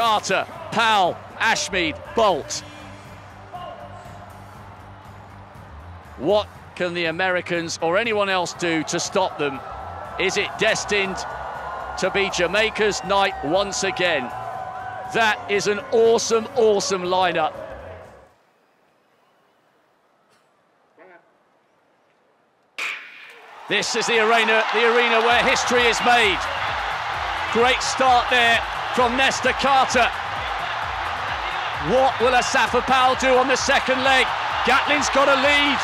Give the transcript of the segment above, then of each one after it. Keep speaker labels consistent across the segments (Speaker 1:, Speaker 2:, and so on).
Speaker 1: Carter, Powell, Ashmeade, Bolt. What can the Americans or anyone else do to stop them? Is it destined to be Jamaica's night once again? That is an awesome, awesome lineup. This is the arena, the arena where history is made. Great start there from Nesta Carter. What will Asafa Powell do on the second leg? Gatlin's got a lead.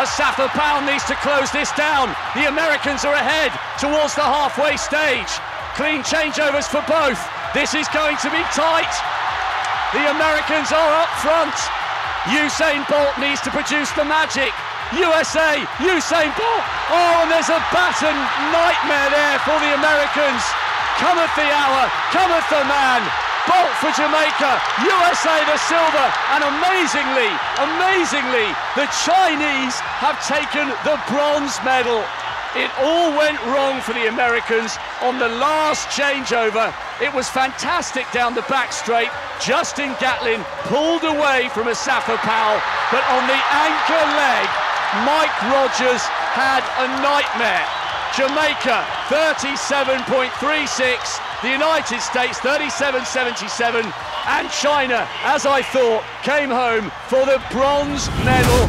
Speaker 1: Asafa Powell needs to close this down. The Americans are ahead towards the halfway stage. Clean changeovers for both. This is going to be tight. The Americans are up front. Usain Bolt needs to produce the magic. USA, Usain Bolt. Oh, and there's a baton nightmare there for the Americans. Cometh the hour, cometh the man. Bolt for Jamaica, USA the silver, and amazingly, amazingly, the Chinese have taken the bronze medal. It all went wrong for the Americans on the last changeover. It was fantastic down the back straight. Justin Gatlin pulled away from Asafa Powell, but on the anchor leg, Mike Rodgers had a nightmare. Jamaica 37.36, the United States 37.77, and China, as I thought, came home for the bronze medal.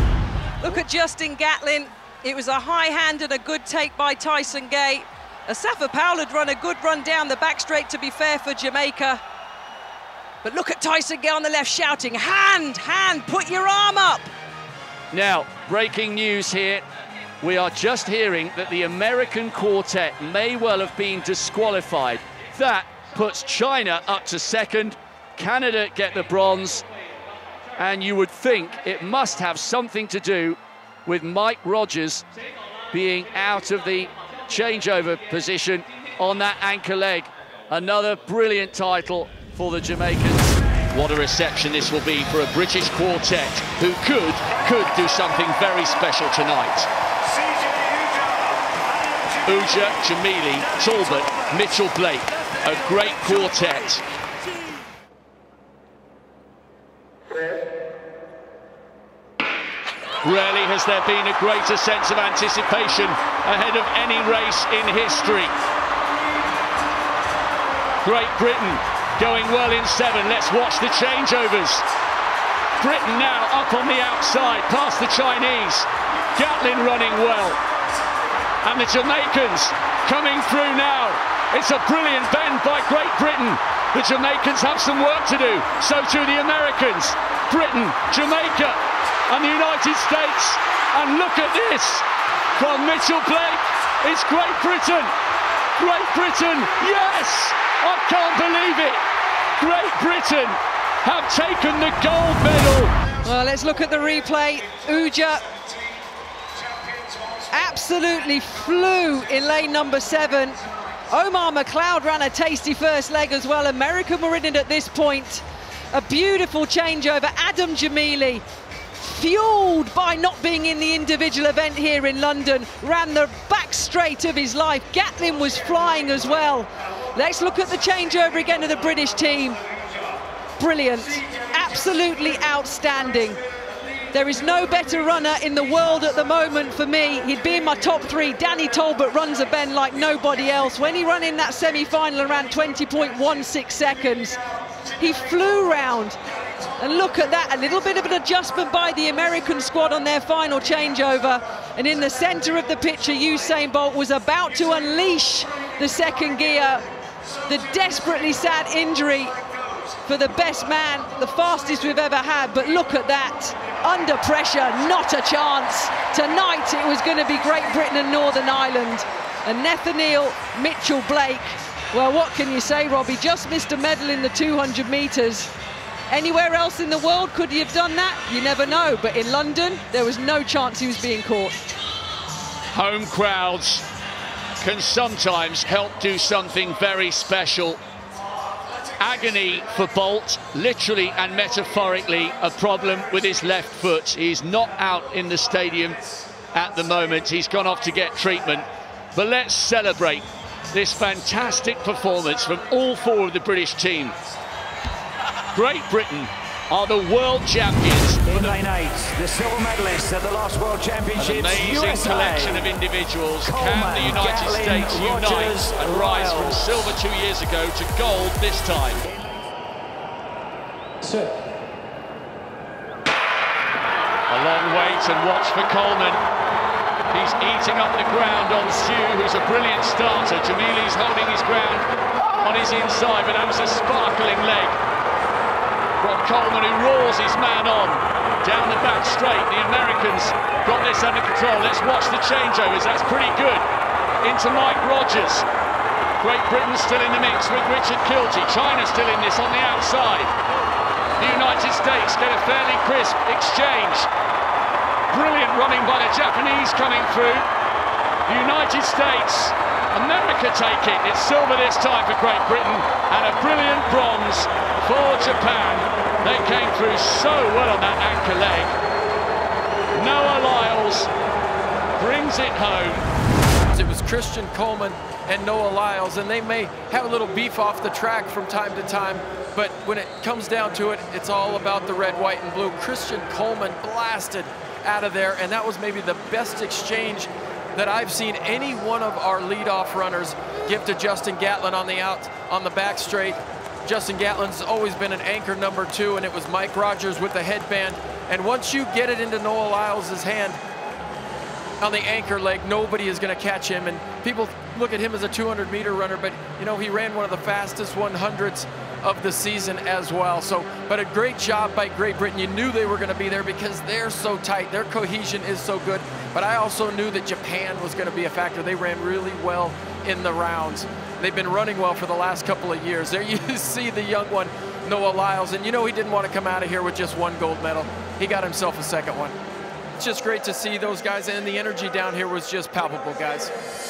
Speaker 2: Look at Justin Gatlin. It was a high hand and a good take by Tyson Gay. Asafa Powell had run a good run down the back straight, to be fair, for Jamaica. But look at Tyson Gay on the left shouting, hand, hand, put your arm up.
Speaker 1: Now, breaking news here. We are just hearing that the American quartet may well have been disqualified. That puts China up to second. Canada get the bronze. And you would think it must have something to do with Mike Rodgers being out of the changeover position on that anchor leg. Another brilliant title for the Jamaicans. What a reception this will be for a British quartet who could, could do something very special tonight. Ujah, Gemili, Talbot, Mitchell Blake, a great quartet. Rarely has there been a greater sense of anticipation ahead of any race in history. Great Britain going well in seven. Let's watch the changeovers. Britain now up on the outside, past the Chinese. Gatlin running well. And the Jamaicans coming through now. It's a brilliant bend by Great Britain. The Jamaicans have some work to do. So do the Americans. Britain, Jamaica, and the United States. And look at this from Mitchell Blake. It's Great Britain. Great Britain, yes! I can't believe it. Great Britain have taken the gold medal.
Speaker 2: Well, let's look at the replay. Ujah absolutely flew in lane number seven. Omar McLeod ran a tasty first leg as well. American were at this point. A beautiful changeover. Adam Gemili, fueled by not being in the individual event here in London, ran the back straight of his life. Gatlin was flying as well. Let's look at the changeover again of the British team. Brilliant, absolutely outstanding. There is no better runner in the world at the moment for me. He'd be in my top three. Danny Talbot runs a bend like nobody else. When he ran in that semi-final around 20.16 seconds, he flew round. And look at that, a little bit of an adjustment by the American squad on their final changeover. And in the center of the picture, Usain Bolt was about to unleash the second gear. The desperately sad injury for the best man, the fastest we've ever had. But look at that, under pressure, not a chance. Tonight it was going to be Great Britain and Northern Ireland. And Nethaneel Mitchell Blake, well, what can you say, Robbie? Just missed a medal in the 200 metres. Anywhere else in the world could he have done that? You never know. But in London, there was no chance he was being caught.
Speaker 1: Home crowds can sometimes help do something very special agony for Bolt, literally and metaphorically, a problem with his left foot. He's not out in the stadium at the moment. He's gone off to get treatment. But let's celebrate this fantastic performance from all four of the British team. Great Britain are the world champions.
Speaker 3: In lane eight, the silver medalists at the last World Championships.
Speaker 1: An amazing
Speaker 3: USA.
Speaker 1: collection of individuals.
Speaker 3: Coleman,
Speaker 1: Can the United
Speaker 3: Gatlin,
Speaker 1: States unite
Speaker 3: Rodgers,
Speaker 1: and rise from silver two years ago to gold this time?
Speaker 4: Sit.
Speaker 1: A long wait and watch for Coleman. He's eating up the ground on Stu, who's a brilliant starter. Gemili's holding his ground on his inside, but that was a sparkling leg from Coleman, who roars his man on down the back straight. The Americans got this under control. Let's watch the changeovers. That's pretty good. Into Mike Rodgers. Great Britain still in the mix with Richard Kilty. China still in this on the outside. The United States get a fairly crisp exchange. Brilliant running by the Japanese coming through. The United States, America take it. It's silver this time for Great Britain and a brilliant bronze for Japan. They came through so well on that anchor leg. Noah Lyles brings it home.
Speaker 5: It was Christian Coleman and Noah Lyles, and they may have a little beef off the track from time to time, but when it comes down to it, it's all about the red, white, and blue. Christian Coleman blasted out of there, and that was maybe the best exchange that I've seen any one of our leadoff runners give to Justin Gatlin on the out, on the back straight. Justin Gatlin's always been an anchor number two, and it was Mike Rodgers with the headband. And once you get it into Noah Lyles' hand, on the anchor leg, nobody is going to catch him. And people look at him as a 200 meter runner, but you know, he ran one of the fastest 100s of the season as well. So, but a great job by Great Britain. You knew they were going to be there because they're so tight. Their cohesion is so good. But I also knew that Japan was going to be a factor. They ran really well in the rounds. They've been running well for the last couple of years. There you see the young one, Noah Lyles. And you know he didn't want to come out of here with just one gold medal. He got himself a second one. It's just great to see those guys, and the energy down here was just palpable, guys.